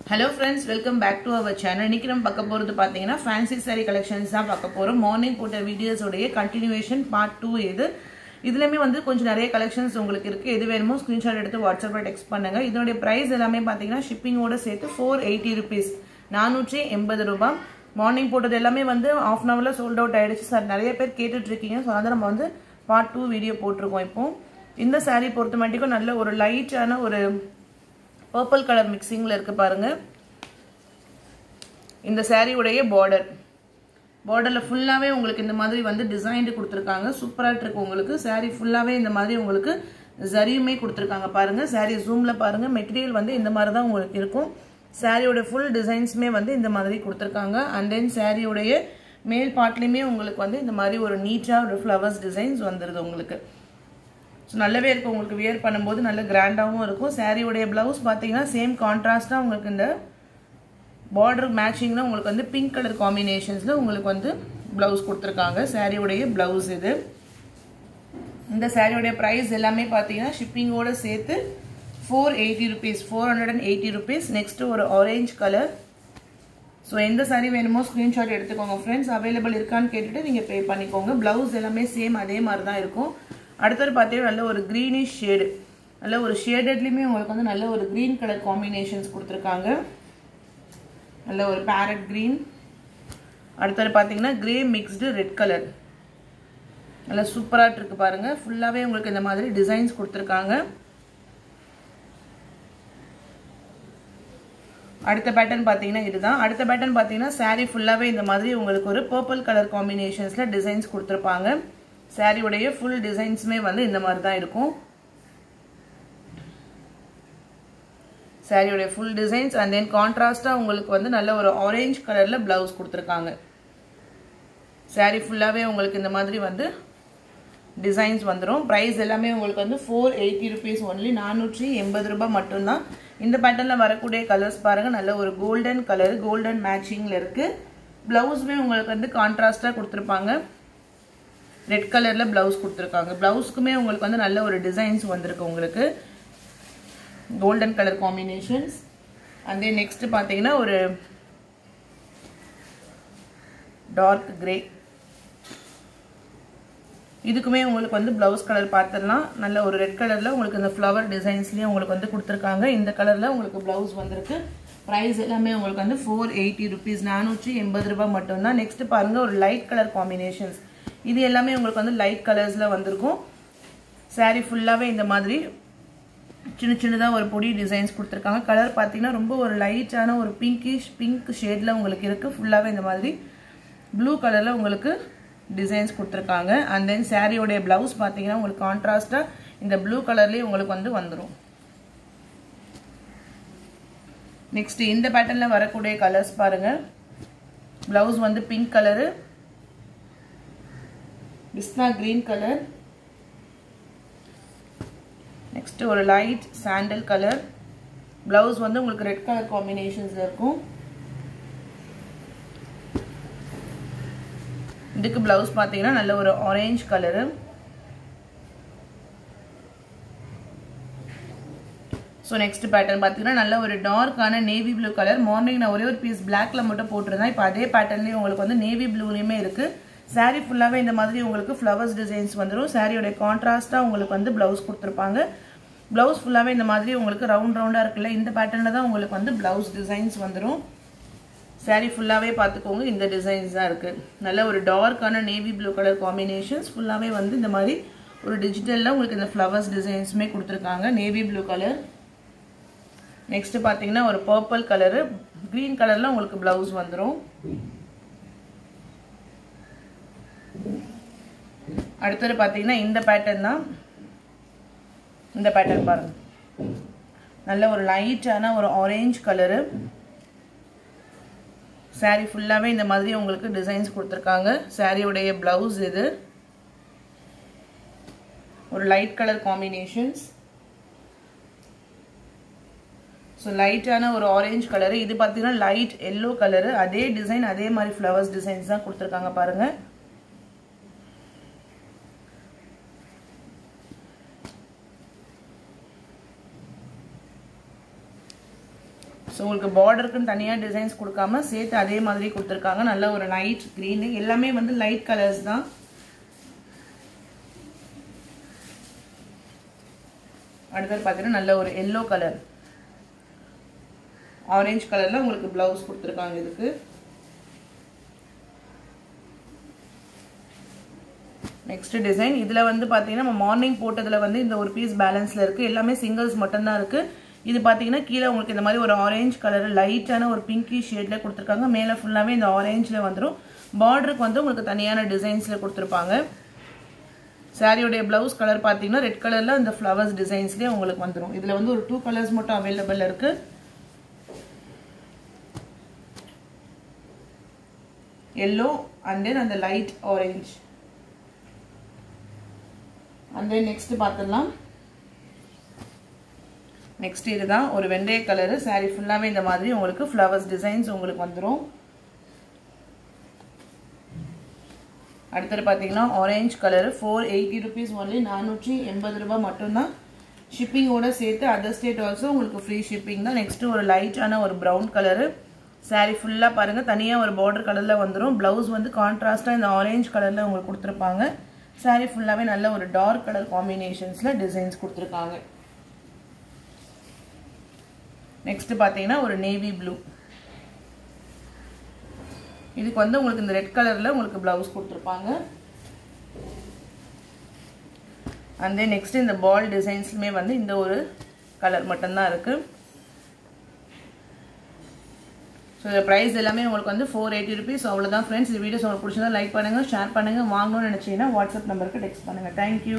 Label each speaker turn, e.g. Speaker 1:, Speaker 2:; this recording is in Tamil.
Speaker 1: Hello friends welcome back to our channel இன்னைக்கு நம்ம பார்க்க போகிறது பார்த்தீங்கன்னா ஃபேன்சி saree கலெக்ஷன்ஸ் தான் பார்க்க போகிறோம் மார்னிங் போட்ட வீடியோஸோடைய கண்டினியூவேஷன் பார்ட் டூ இது. இதுலேயுமே வந்து கொஞ்சம் நிறைய கலெக்ஷன்ஸ் உங்களுக்கு இருக்குது எது வேணுமோ ஸ்க்ரீன்ஷாட் எடுத்து வாட்ஸ்அப்பில் டெக்ஸ்ட் பண்ணுங்கள் இதனுடைய ப்ரைஸ் எல்லாமே பார்த்தீங்கன்னா ஷிப்பிங்கோட சேர்த்து ஃபோர் எயிட்டி ருபீஸ் நானூற்றி எண்பது ரூபாய். மார்னிங் போட்டது எல்லாமே வந்து ஆஃப் அன் ஹவரில் சோல்ட் அவுட் ஆகிடுச்சு சார் நிறைய பேர் கேட்டுட்ருக்கீங்க ஸோ அதை நம்ம வந்து பார்ட் டூ வீடியோ போட்டிருக்கோம் இப்போ. இந்த சாரீ பொறுத்த மட்டும் நல்ல ஒரு லைட்டான ஒரு பர்பிள் கலர் மிக்சிங்கில் இருக்கு பாருங்க. இந்த சாரியுடைய பார்டர் பார்டரில் ஃபுல்லாகவே உங்களுக்கு இந்த மாதிரி வந்து டிசைன்டு கொடுத்துருக்காங்க. சூப்பராக இருக்கு உங்களுக்கு. Saree ஃபுல்லாகவே இந்த மாதிரி உங்களுக்கு ஜரியுமே கொடுத்துருக்காங்க பாருங்க. Saree ஜூமில் பாருங்க. மெட்டீரியல் வந்து இந்த மாதிரி தான் உங்களுக்கு இருக்கும். சாரியோட ஃபுல் டிசைன்ஸுமே வந்து இந்த மாதிரி கொடுத்துருக்காங்க. அண்ட் தென் சாரியோடைய மேல் பாட்லேயுமே உங்களுக்கு வந்து இந்த மாதிரி ஒரு நீட்டாக ஒரு ஃப்ளவர்ஸ் டிசைன்ஸ் வந்துடுது உங்களுக்கு. ஸோ நல்லாவே இருக்கும் உங்களுக்கு வியர் பண்ணும்போது நல்ல கிராண்டாகவும் இருக்கும். சாரியோடைய ப்ளவுஸ் பார்த்தீங்கன்னா சேம் கான்ட்ராஸ்டாக உங்களுக்கு இந்த பார்டர் மேட்சிங்கில் உங்களுக்கு வந்து பிங்க் கலர் காம்பினேஷன்ஸில் உங்களுக்கு வந்து ப்ளவுஸ் கொடுத்துருக்காங்க. சாரியோடைய ப்ளவுஸ் இது. இந்த சாரியோடைய ப்ரைஸ் எல்லாமே பார்த்தீங்கன்னா ஷிப்பிங்கோடு சேர்த்து four eighty rupees four hundred and eighty rupees next ஒரு ஆரேஞ்ச் கலர் ஸோ எந்த சாரீ வேணுமோ ஸ்க்ரீன்ஷாட் எடுத்துக்கோங்க ஃப்ரெண்ட்ஸ் அவைலபிள் இருக்கான்னு கேட்டுட்டு நீங்கள் பே பண்ணிக்கோங்க. ப்ளவுஸ் எல்லாமே சேம் அதே மாதிரி தான் இருக்கும். அடுத்தது பார்த்தீங்கன்னா நல்ல ஒரு க்ரீனிஷ் ஷேடு நல்ல ஒரு ஷேடட்லேயுமே உங்களுக்கு வந்து நல்ல ஒரு க்ரீன் கலர் காம்பினேஷன்ஸ் கொடுத்துருக்காங்க. நல்ல ஒரு பேரட் க்ரீன் அடுத்தது பார்த்தீங்கன்னா க்ரே மிக்ஸ்டு ரெட் கலர் நல்லா சூப்பராக இருக்கு பாருங்கள் ஃபுல்லாகவே உங்களுக்கு இந்த மாதிரி டிசைன்ஸ் கொடுத்துருக்காங்க. அடுத்த பேட்டர்ன் பார்த்தீங்கன்னா இதுதான். அடுத்த பேட்டர்ன் பார்த்தீங்கன்னா சாரீ ஃபுல்லாகவே இந்த மாதிரி உங்களுக்கு ஒரு பர்பிள் கலர் காம்பினேஷன்ஸில் டிசைன்ஸ் கொடுத்துருப்பாங்க. சாரியுடைய ஃபுல் டிசைன்ஸுமே வந்து இந்த மாதிரி தான் இருக்கும். சாரியுடைய ஃபுல் டிசைன்ஸ் அண்ட் தென் கான்ட்ராஸ்டாக உங்களுக்கு வந்து நல்ல ஒரு ஆரேஞ்ச் கலரில் ப்ளவுஸ் கொடுத்துருக்காங்க. சாரீ ஃபுல்லாகவே உங்களுக்கு இந்த மாதிரி வந்து டிசைன்ஸ் வந்துடும் ப்ரைஸ் எல்லாமே உங்களுக்கு வந்து ஃபோர் எயிட்டி ருபீஸ் ஒன்லி நானூற்றி எண்பது ரூபாய் மட்டும்தான். இந்த பேட்டர்னில் வரக்கூடிய கலர்ஸ் பாருங்கள் நல்ல ஒரு கோல்டன் கலர் கோல்டன் மேட்சிங்கில் இருக்குது ப்ளவுஸுமே உங்களுக்கு வந்து கான்ட்ராஸ்டாக கொடுத்துருப்பாங்க. ரெட் கலரில் ப்ளவுஸ் கொடுத்துருக்காங்க. ப்ளவுஸ்க்குமே உங்களுக்கு வந்து நல்ல ஒரு டிசைன்ஸ் வந்திருக்கு உங்களுக்கு. Golden colour combinations and then next பார்த்தீங்கன்னா ஒரு டார்க் கிரே இதுக்குமே உங்களுக்கு வந்து ப்ளவுஸ் கலர் பார்த்துடலாம். நல்ல ஒரு ரெட் கலரில் உங்களுக்கு இந்த ஃப்ளவர் டிசைன்ஸ்லேயும் உங்களுக்கு வந்து கொடுத்துருக்காங்க. இந்த கலரில் உங்களுக்கு ப்ளவுஸ் வந்திருக்கு. ப்ரைஸ் எல்லாமே உங்களுக்கு வந்து ஃபோர் எயிட்டி ருபீஸ் நானூற்றி எண்பது ரூபாய் மட்டும்தான். நெக்ஸ்ட் பாருங்கள் ஒரு லைட் கலர் காம்பினேஷன்ஸ் இது எல்லாமே உங்களுக்கு வந்து லைட் கலர்ஸில் வந்திருக்கும். சாரீ ஃபுல்லாகவே இந்த மாதிரி சின்ன சின்னதாக ஒரு பொடி டிசைன்ஸ் கொடுத்துருக்காங்க. கலர் பார்த்தீங்கன்னா ரொம்ப ஒரு லைட்டான ஒரு பிங்கிஷ் பிங்க் ஷேடில் உங்களுக்கு இருக்குது ஃபுல்லாகவே இந்த மாதிரி ப்ளூ கலரில் உங்களுக்கு டிசைன்ஸ் கொடுத்துருக்காங்க. அண்ட் தென் சாரியோடைய ப்ளவுஸ் பார்த்தீங்கன்னா உங்களுக்கு கான்ட்ராஸ்ட்டாக இந்த ப்ளூ கலர்லேயே உங்களுக்கு வந்து வந்துடும் நெக்ஸ்ட் இந்த பேட்டர்னில் வரக்கூடிய கலர்ஸ் பாருங்கள் ப்ளவுஸ் வந்து பிங்க் கலரு பிஸ்னா கிரீன் கலர். நெக்ஸ்ட் ஒரு லைட் சாண்டல் கலர் ப்ளவுஸ் வந்து உங்களுக்கு ரெட் கலர் காம்பினேஷன்ஸில் இருக்கும். இதுக்கு ப்ளவுஸ் பார்த்தீங்கன்னா நல்ல ஒரு orange colour so next pattern பார்த்தீங்கன்னா நல்ல ஒரு டார்க்கான நேவி ப்ளூ கலர் மார்னிங் நான் ஒரே ஒரு பீஸ் பிளாக்ல மட்டும் போட்டிருந்தேன். இப்போ அதே பேட்டர்ன்லேயும் உங்களுக்கு வந்து நேவி ப்ளூலேயுமே இருக்குது சாரீ ஃபுல்லாகவே இந்த மாதிரி உங்களுக்கு ஃப்ளவர்ஸ் டிசைன்ஸ் வந்துடும் சாரியோடைய கான்ட்ராஸ்ட்டாக உங்களுக்கு வந்து ப்ளவுஸ் கொடுத்துருப்பாங்க. ப்ளவுஸ் ஃபுல்லாகவே இந்த மாதிரி உங்களுக்கு ரவுண்ட் ரவுண்டாக இருக்குல்ல இந்த பேட்டர்னில் தான் உங்களுக்கு வந்து ப்ளவுஸ் டிசைன்ஸ் வந்துடும் சாரீ ஃபுல்லாகவே பார்த்துக்கோங்க இந்த டிசைன்ஸ் தான் இருக்குது நல்ல ஒரு டார்க்கான நேவி ப்ளூ கலர் காம்பினேஷன்ஸ் ஃபுல்லாகவே வந்து இந்த மாதிரி ஒரு டிஜிட்டலில் உங்களுக்கு இந்த ஃப்ளவர்ஸ் டிசைன்ஸுமே கொடுத்துருக்காங்க. நேவி ப்ளூ கலர் நெக்ஸ்ட்டு பார்த்தீங்கன்னா ஒரு பர்பிள் கலரு க்ரீன் கலரில் உங்களுக்கு ப்ளவுஸ் வந்துடும் அடுத்தது பார்த்தீங்கன்னா இந்த பேட்டர்ன் தான். இந்த பேட்டர்ன் பாருங்க. நல்ல ஒரு லைட்டான ஒரு ஆரேஞ்ச் கலரு சாரீ ஃபுல்லாகவே இந்த மாதிரி உங்களுக்கு டிசைன்ஸ் கொடுத்துருக்காங்க. சாரியுடைய ப்ளவுஸ் இது. ஒரு லைட் கலர் காம்பினேஷன்ஸ் ஸோ லைட்டான ஒரு ஆரேஞ்ச் கலரு இது பார்த்தீங்கன்னா லைட் எல்லோ கலரு அதே டிசைன் அதே மாதிரி ஃப்ளவர்ஸ் டிசைன்ஸ் தான் கொடுத்துருக்காங்க பாருங்கள் ஸோ உங்களுக்கு பார்டருக்குன்னு தனியாக டிசைன்ஸ் கொடுக்காம சேர்த்து அதே மாதிரி கொடுத்துருக்காங்க. நல்ல ஒரு லைட் க்ரீனு எல்லாமே வந்து லைட் கலர்ஸ் தான். அடுத்தது பார்த்தீங்கன்னா நல்ல ஒரு எல்லோ கலர் ஆரஞ்சு கலரில் உங்களுக்கு ப்ளவுஸ் கொடுத்துருக்காங்க இதுக்கு. நெக்ஸ்ட் டிசைன் இதில் வந்து பார்த்தீங்கன்னா நம்ம மார்னிங் போட்டதில் வந்து இந்த ஒரு பீஸ் பேலன்ஸில் இருக்குது எல்லாமே சிங்கிள்ஸ் மட்டும்தான் இருக்குது இது பார்த்தீங்கன்னா கீழே உங்களுக்கு இந்த மாதிரி ஒரு ஆரஞ்சு கலர் லைட்டான ஒரு பிங்கி ஷேடில் கொடுத்துருக்காங்க. மேலே ஃபுல்லாகவே இந்த ஆரஞ்சில் வந்துடும் பார்டருக்கு வந்து உங்களுக்கு தனியான டிசைன்ஸில் கொடுத்துருப்பாங்க. சாரியோடைய ப்ளவுஸ் கலர் பார்த்தீங்கன்னா ரெட் கலரில் இந்த ஃப்ளவர்ஸ் டிசைன்ஸ்லேயே உங்களுக்கு வந்துடும் இதில் வந்து ஒரு டூ கலர்ஸ் மட்டும் அவைலபிள் இருக்குது எல்லோ அண்ட் தென் அந்த light orange and then next பார்த்துடலாம் நெக்ஸ்ட் இதுதான் ஒரு வெந்தய கலரு சாரீ ஃபுல்லாகவே இந்த மாதிரி உங்களுக்கு ஃப்ளவர்ஸ் டிசைன்ஸ் உங்களுக்கு வந்துடும் அடுத்தது பார்த்தீங்கன்னா orange colour four eighty rupees only நானூற்றி எண்பது ரூபாய் மட்டும்தான். ஷிப்பிங்கோட சேர்த்து அதர் ஸ்டேட் ஆல்சோ உங்களுக்கு ஃப்ரீ ஷிப்பிங் தான். நெக்ஸ்ட்டு ஒரு லைட்டான ஒரு ப்ரௌன் கலரு சாரீ ஃபுல்லாக பாருங்கள் தனியாக ஒரு பார்டர் கலரில் வந்துடும் ப்ளவுஸ் வந்து கான்ட்ராஸ்ட்டாக இந்த ஆரேஞ்ச் கலரில் உங்களுக்கு கொடுத்துருப்பாங்க. சாரீ ஃபுல்லாகவே நல்ல ஒரு டார்க் கலர் காம்பினேஷன்ஸில் டிசைன்ஸ் கொடுத்துருக்காங்க. நெக்ஸ்ட் பார்த்தீங்கன்னா ஒரு நேவி ப்ளூ இதுக்கு வந்து உங்களுக்கு இந்த ரெட் கலரில் உங்களுக்கு ப்ளவுஸ் கொடுத்துருப்பாங்க. அண்ட் தென் நெக்ஸ்ட் இந்த பால் டிசைன்ஸ்லுமே வந்து இந்த ஒரு கலர் மட்டும்தான் இருக்குது ஸோ இந்த ப்ரைஸ் எல்லாமே உங்களுக்கு வந்து ஃபோர் எயிட்டி ருபீஸ் அவ்வளோதான் ஃப்ரெண்ட்ஸ் இந்த வீடியோஸ் உங்களுக்கு பிடிச்சிருந்தா லைக் பண்ணுங்கள் ஷேர் பண்ணுங்கள் வாங்கணும்னு நினச்சிங்கன்னா வாட்ஸ்அப் நம்பருக்கு டெக்ஸ்ட் பண்ணுங்கள் தேங்க்யூ